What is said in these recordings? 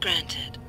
Granted.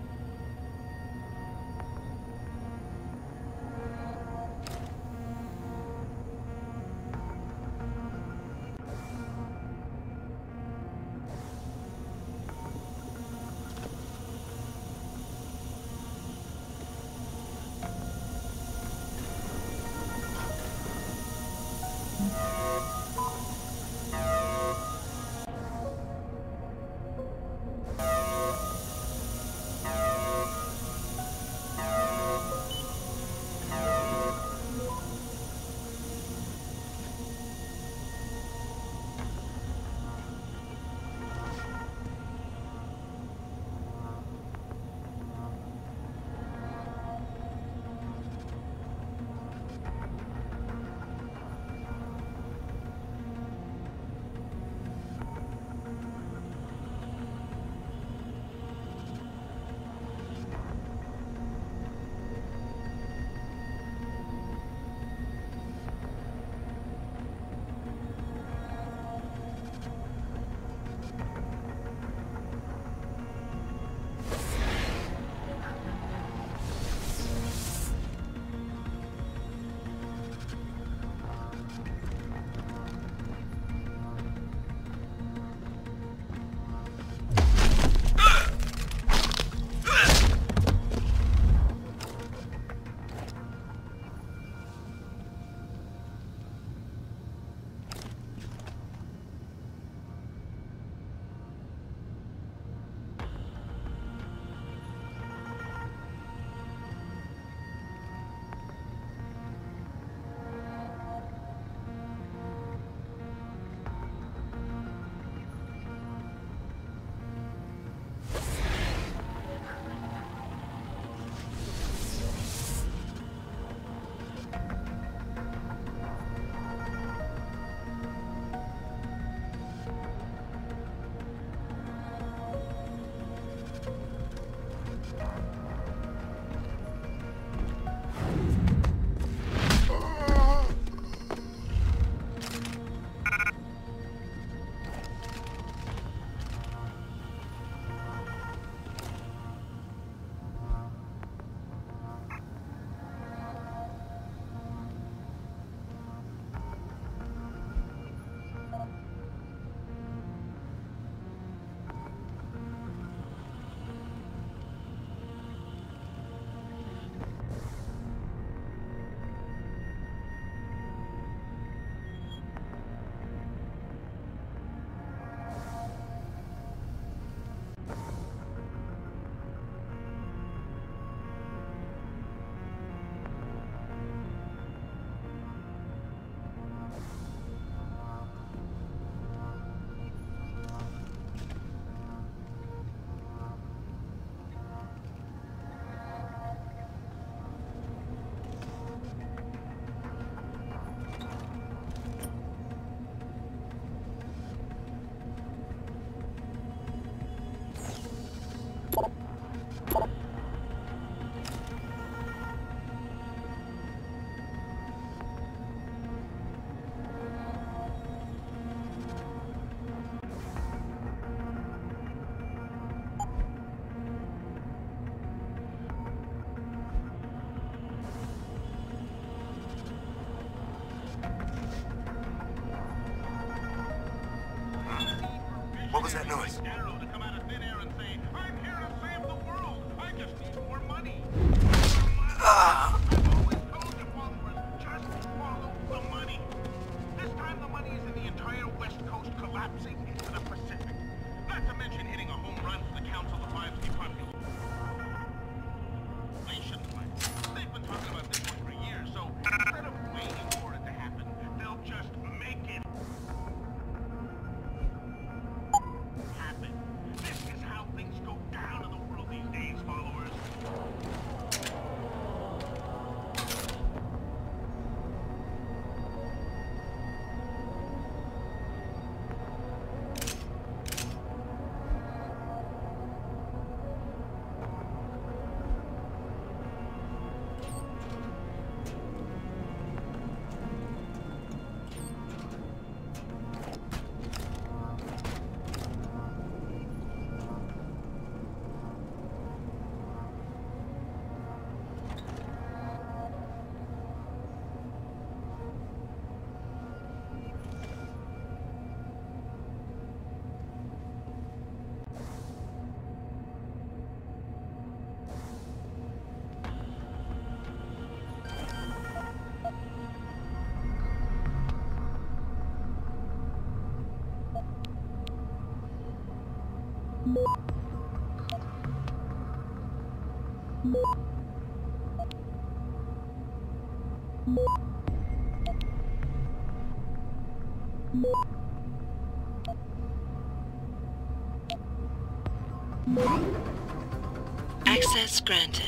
Access granted.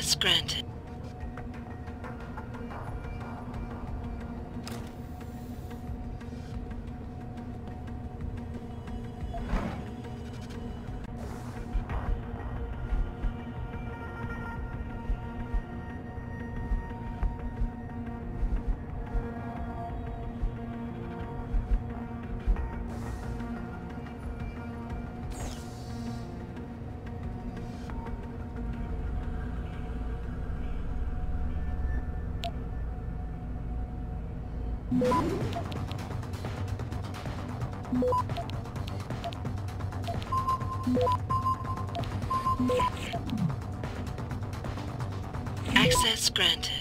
Granted. Access granted.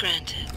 Granted.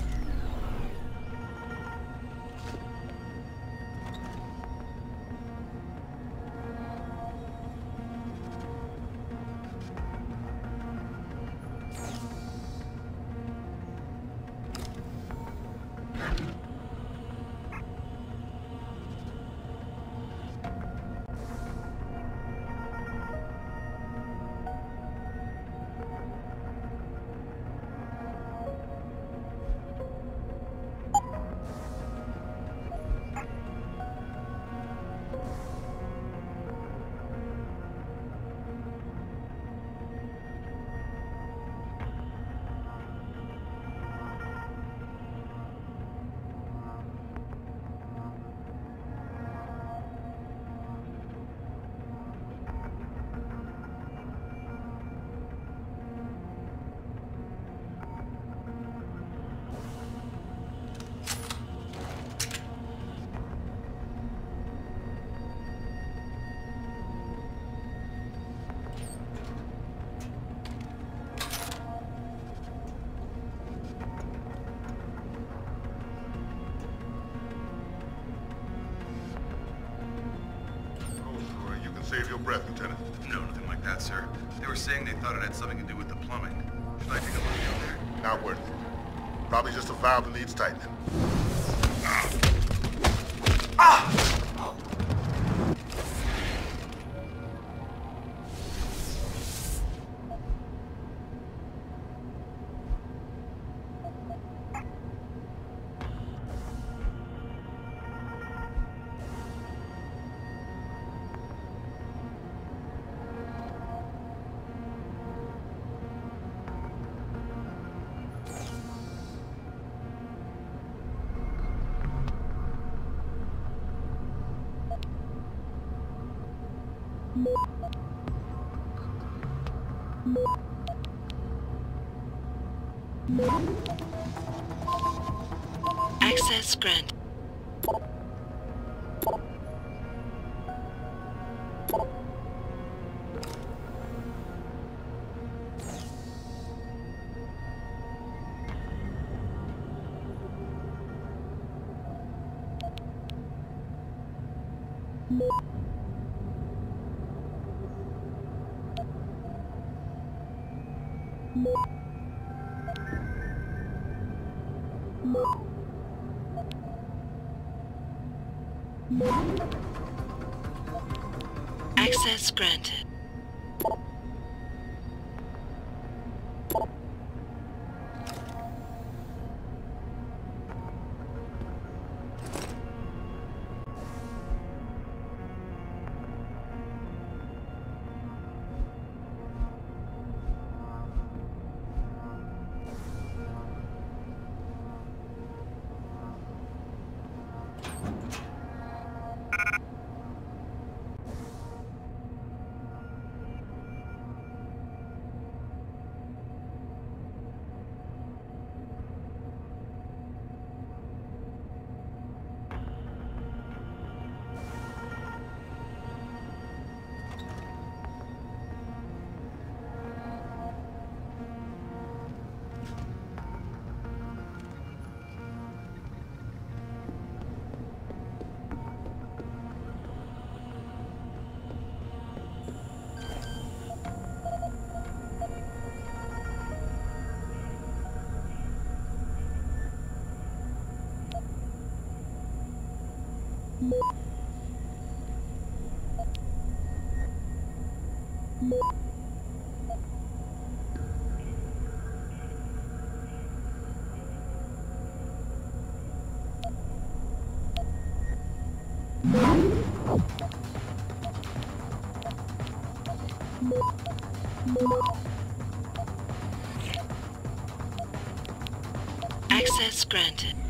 Thought it had something to do with the plumbing. Should I take a look down there? Not worth it. Probably just a valve that needs tightening. Access granted. Granted.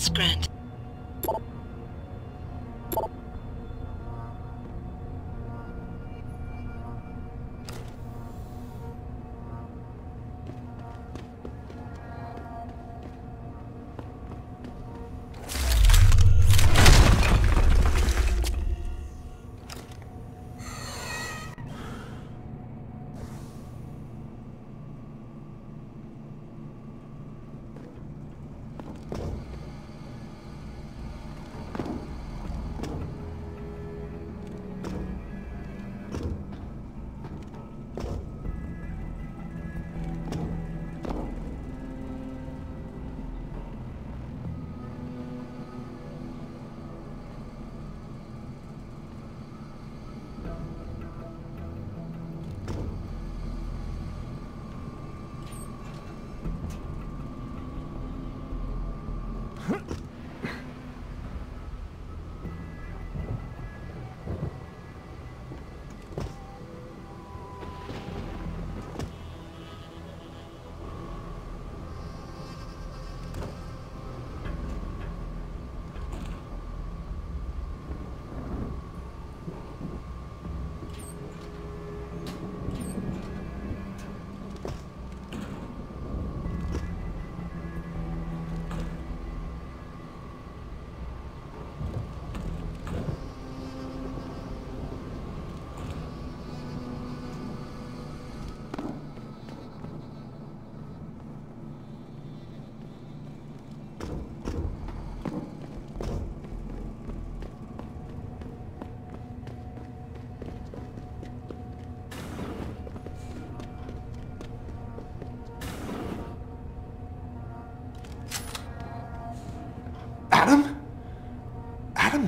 Access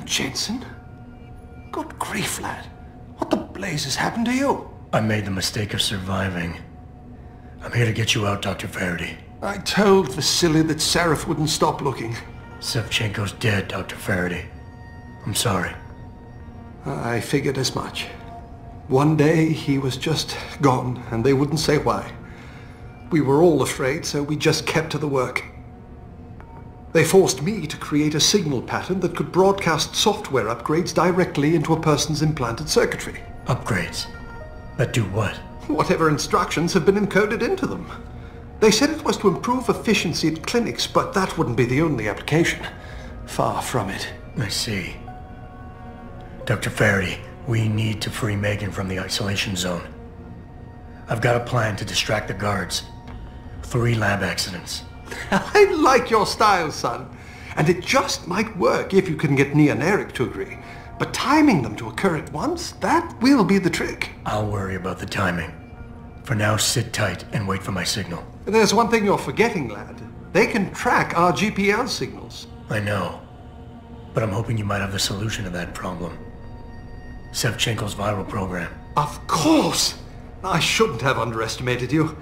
Jensen? Good grief, lad. What the blazes happened to you? I made the mistake of surviving. I'm here to get you out, Dr. Faraday. I told Vasily that Sarif wouldn't stop looking. Sevchenko's dead, Dr. Faraday. I'm sorry. I figured as much. One day he was just gone, and they wouldn't say why. We were all afraid, so we just kept to the work. They forced me to create a signal pattern that could broadcast software upgrades directly into a person's implanted circuitry. Upgrades? That do what? Whatever instructions have been encoded into them. They said it was to improve efficiency at clinics, but that wouldn't be the only application. Far from it. I see. Dr. Faraday, we need to free Megan from the isolation zone. I've got a plan to distract the guards. Three lab accidents. I like your style, son. And it just might work if you can get Nia and Eric to agree. But timing them to occur at once, that will be the trick. I'll worry about the timing. For now, sit tight and wait for my signal. There's one thing you're forgetting, lad. They can track our GPL signals. I know. But I'm hoping you might have the solution to that problem. Sevchenko's viral program. Of course! I shouldn't have underestimated you.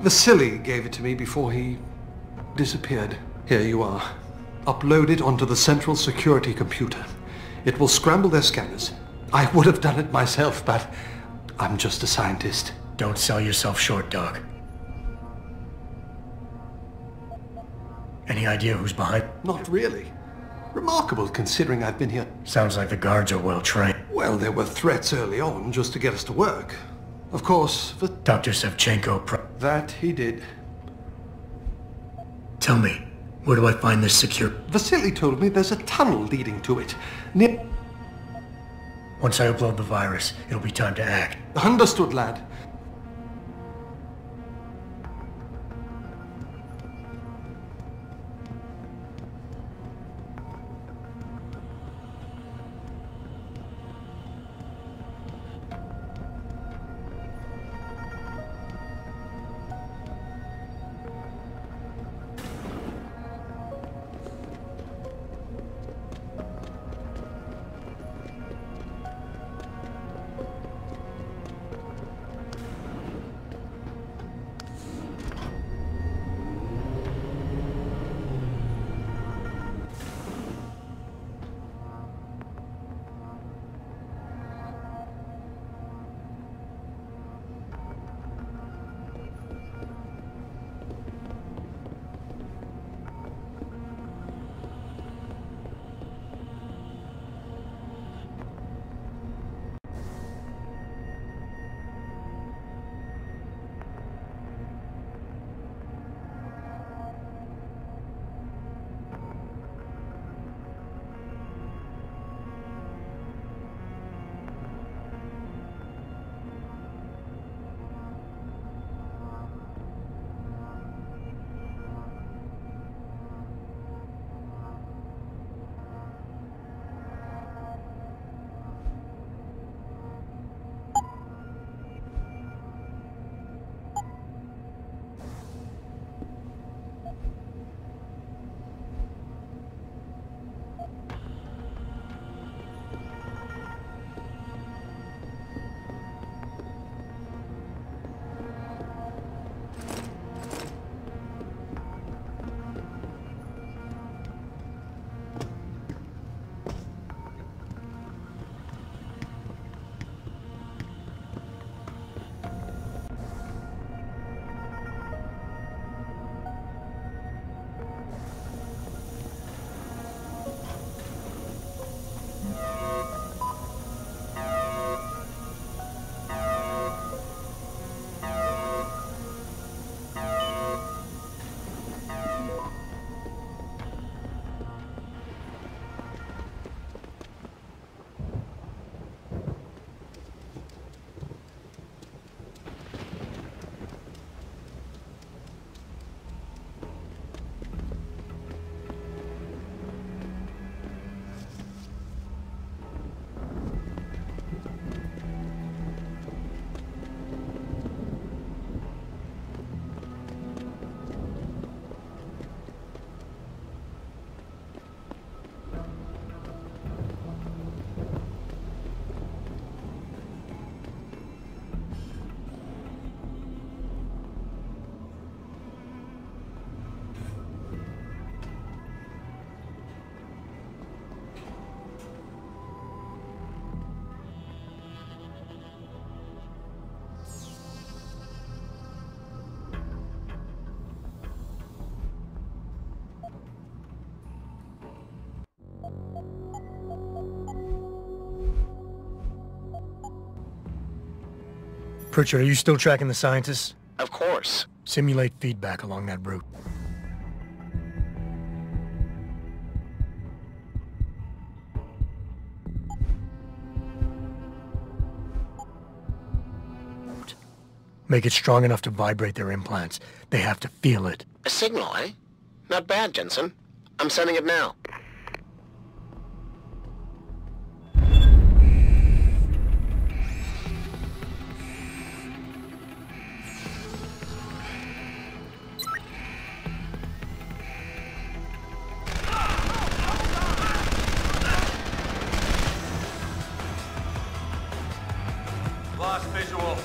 Vasily gave it to me before he disappeared. Here you are. Upload it onto the central security computer. It will scramble their scanners. I would have done it myself, but I'm just a scientist. Don't sell yourself short, Doc. Any idea who's behind? Not really. Remarkable considering I've been here. Sounds like the guards are well trained. Well, there were threats early on just to get us to work. Of course, the... Dr. Sevchenko pro- That he did. Tell me, where do I find this secure... Vasily told me there's a tunnel leading to it. Near... Once I upload the virus, it'll be time to act. Understood, lad. Pritchard, are you still tracking the scientists? Of course. Simulate feedback along that route. Make it strong enough to vibrate their implants. They have to feel it. A signal, eh? Not bad, Jensen. I'm sending it now. Lost visual.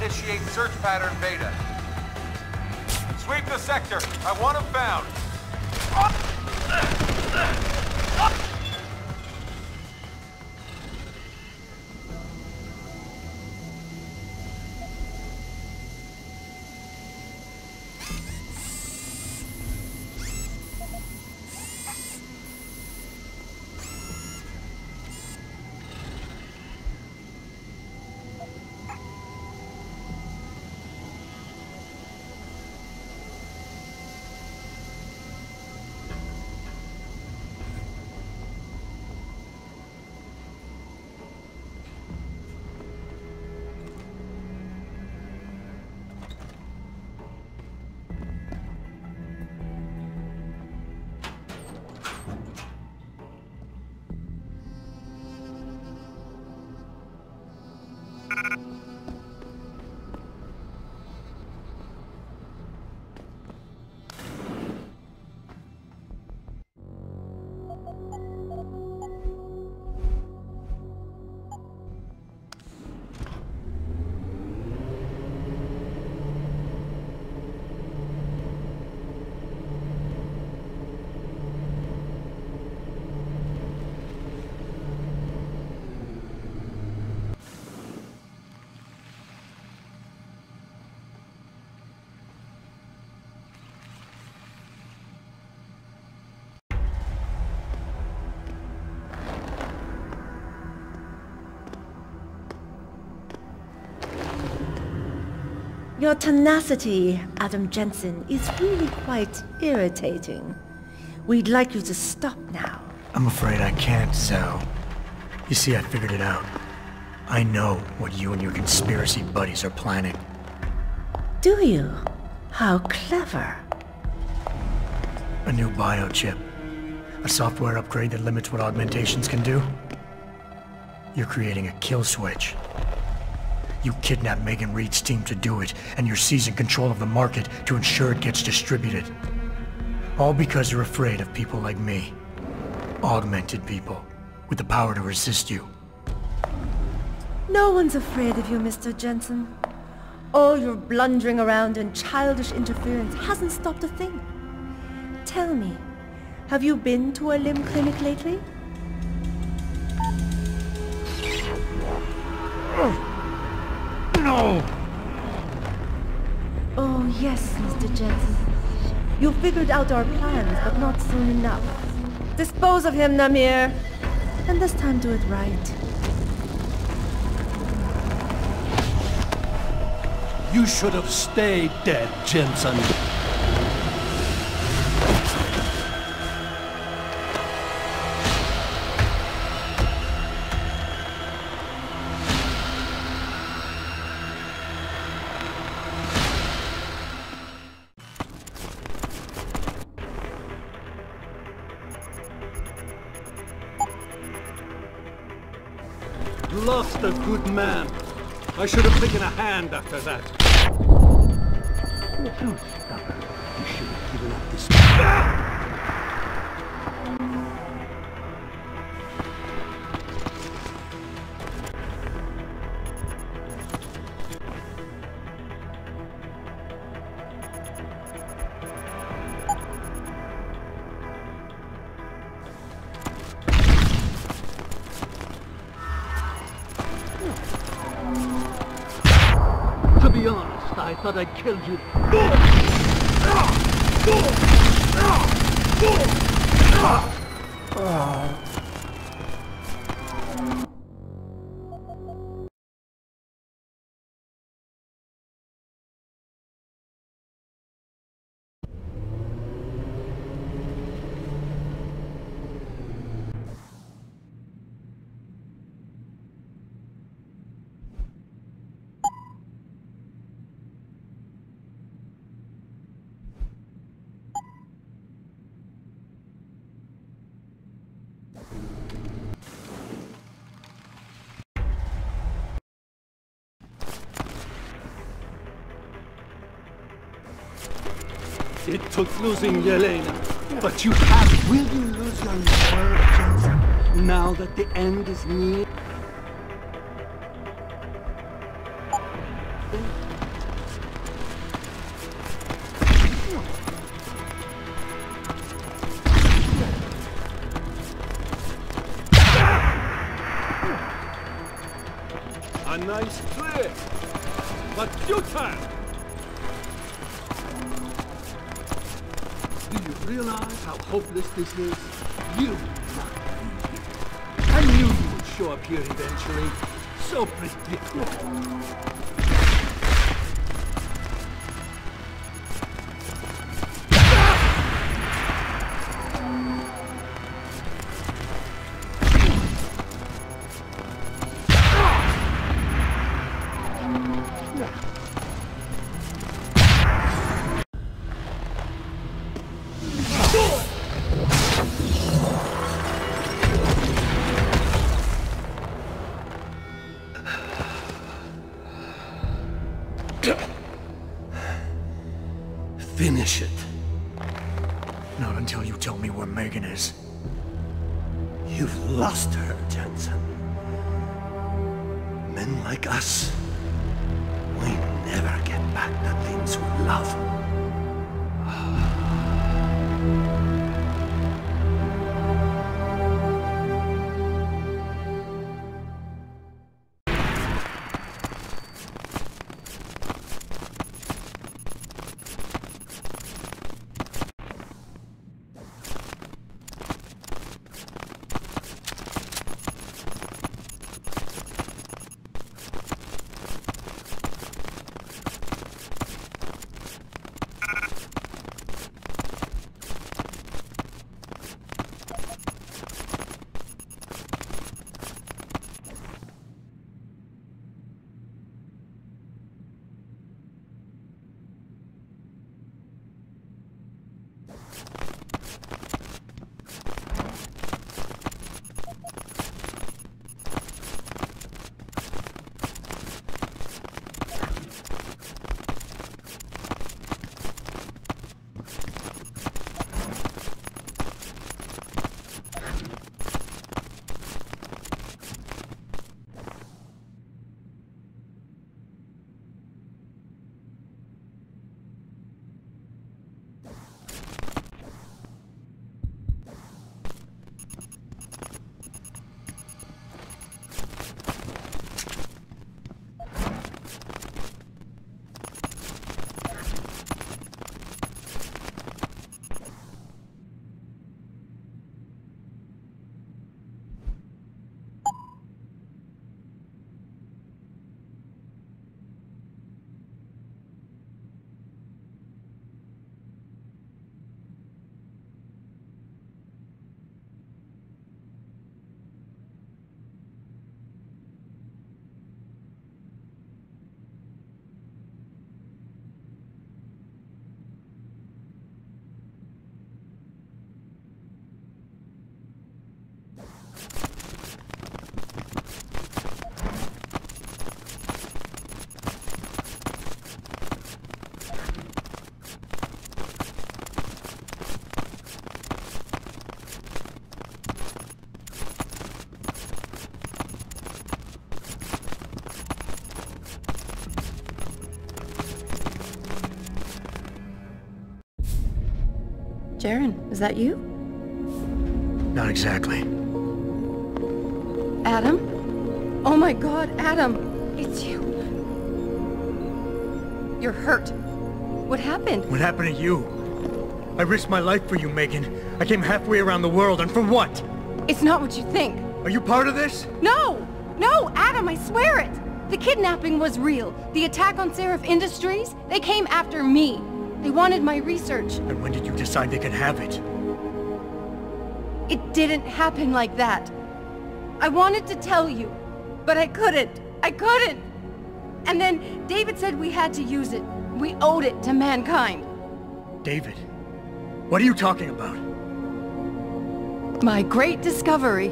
Initiate search pattern beta. Sweep the sector. I want him found. Your tenacity, Adam Jensen, is really quite irritating. We'd like you to stop now. I'm afraid I can't, Sal. You see, I figured it out. I know what you and your conspiracy buddies are planning. Do you? How clever. A new biochip. A software upgrade that limits what augmentations can do. You're creating a kill switch. You kidnapped Megan Reed's team to do it, and you're seizing control of the market to ensure it gets distributed. All because you're afraid of people like me. Augmented people, with the power to resist you. No one's afraid of you, Mr. Jensen. All your blundering around and childish interference hasn't stopped a thing. Tell me, have you been to a limb clinic lately? Oh yes, Mr. Jensen. You figured out our plans, but not soon enough. Dispose of him, Namir. And this time do it right. You should have stayed dead, Jensen. After that. I thought I'd killed you. Took losing Yelena, but you have. Will you lose your nerve, Jensen? Now that the end is near? A nice trick, but futile. Realize how hopeless this is? You not be here. I knew you would show up here eventually. So predictable. Jaren, is that you? Not exactly. Adam? Oh my god, Adam! It's you! You're hurt. What happened? What happened to you? I risked my life for you, Megan. I came halfway around the world, and for what? It's not what you think. Are you part of this? No! No, Adam, I swear it! The kidnapping was real. The attack on Sarif Industries, they came after me. They wanted my research. And when did you decide they could have it? It didn't happen like that. I wanted to tell you, but I couldn't. I couldn't! And then David said we had to use it. We owed it to mankind. David, what are you talking about? My great discovery.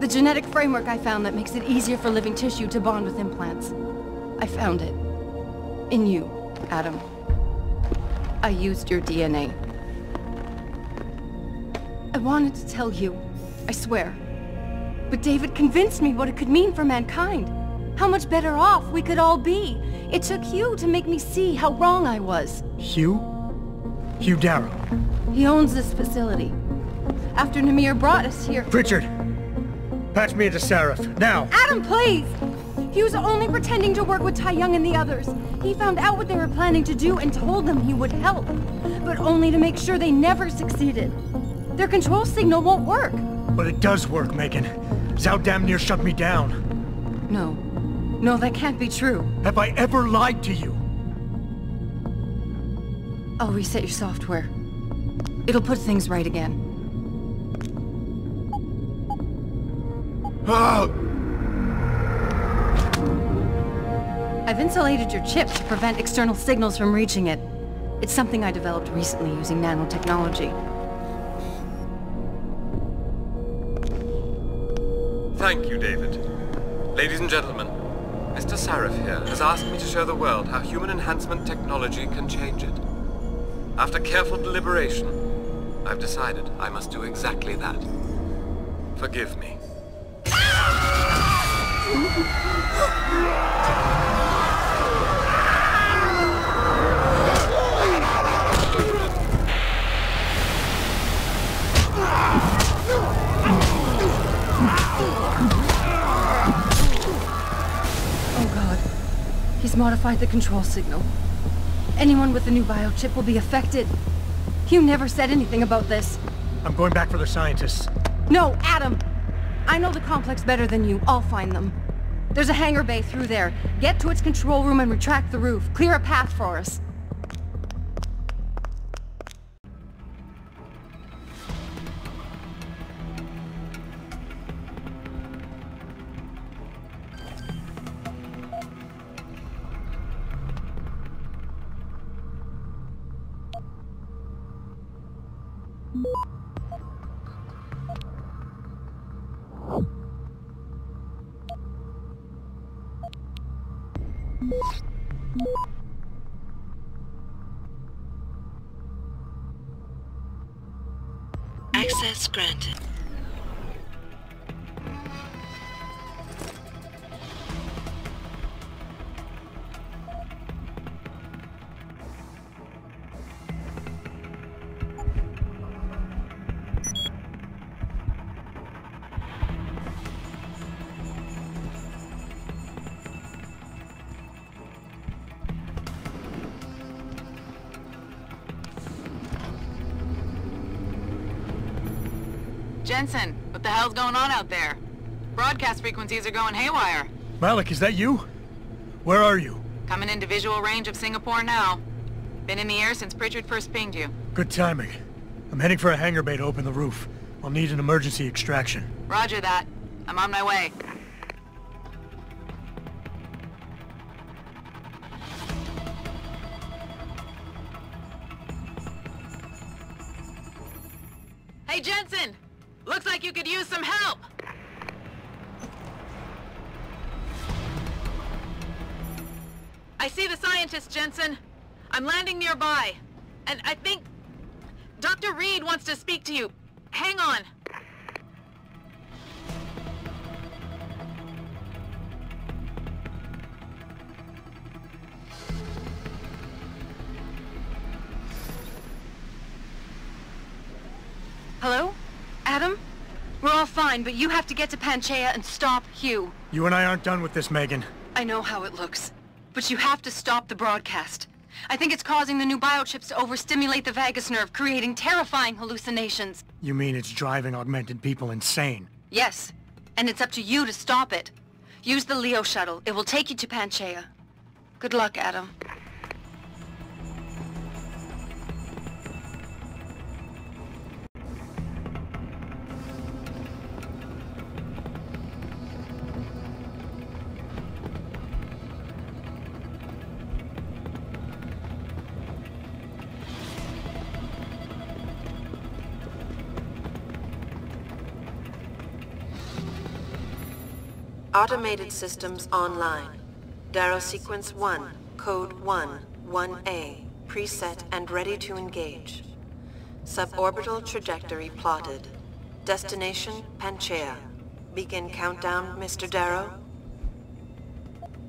The genetic framework I found that makes it easier for living tissue to bond with implants. I found it. In you, Adam. I used your DNA. I wanted to tell you, I swear. But David convinced me what it could mean for mankind. How much better off we could all be. It took Hugh to make me see how wrong I was. Hugh? Hugh Darrow. He owns this facility. After Namir brought us here... Pritchard! Patch me into Sarif, now! Adam, please! He was only pretending to work with Tai Yong and the others. He found out what they were planning to do and told them he would help. But only to make sure they never succeeded. Their control signal won't work. But it does work, Megan. Zhao damn near shut me down. No. No, that can't be true. Have I ever lied to you? I'll reset your software. It'll put things right again. Ah! I've insulated your chip to prevent external signals from reaching it. It's something I developed recently using nanotechnology. Thank you, David. Ladies and gentlemen, Mr. Sarif here has asked me to show the world how human enhancement technology can change it. After careful deliberation, I've decided I must do exactly that. Forgive me. He's modified the control signal. Anyone with the new biochip will be affected. Hugh never said anything about this. I'm going back for the scientists. No, Adam! I know the complex better than you. I'll find them. There's a hangar bay through there. Get to its control room and retract the roof. Clear a path for us. Access granted. Jensen, what the hell's going on out there? Broadcast frequencies are going haywire. Malik, is that you? Where are you? Coming into visual range of Singapore now. Been in the air since Pritchard first pinged you. Good timing. I'm heading for a hangar bay to open the roof. I'll need an emergency extraction. Roger that. I'm on my way. Nearby. And I think... Dr. Reed wants to speak to you. Hang on. Hello? Adam? We're all fine, but you have to get to Panchaea and stop Hugh. You and I aren't done with this, Megan. I know how it looks. But you have to stop the broadcast. I think it's causing the new biochips to overstimulate the vagus nerve, creating terrifying hallucinations. You mean it's driving augmented people insane? Yes, and it's up to you to stop it. Use the Leo shuttle. It will take you to Panchaea. Good luck, Adam. Automated systems online. Darrow sequence 1, code 1, 1A, preset and ready to engage. Suborbital trajectory plotted. Destination Panchaea. Begin countdown, Mr. Darrow.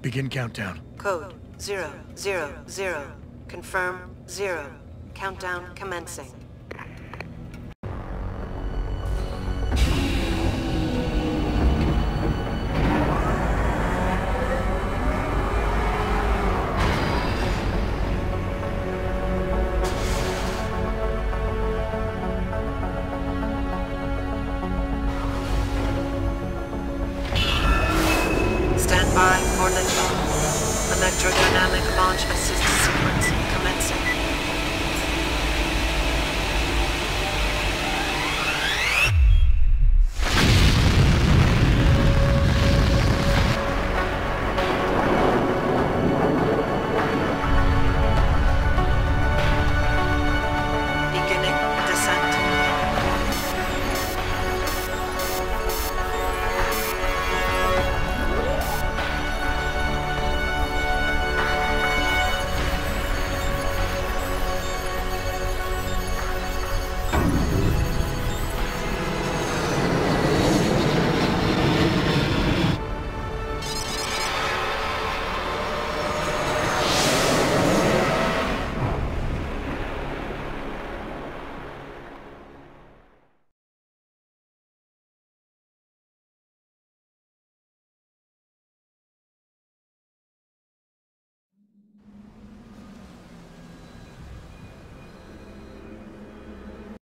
Begin countdown. Code 000. Confirm 0. Countdown commencing.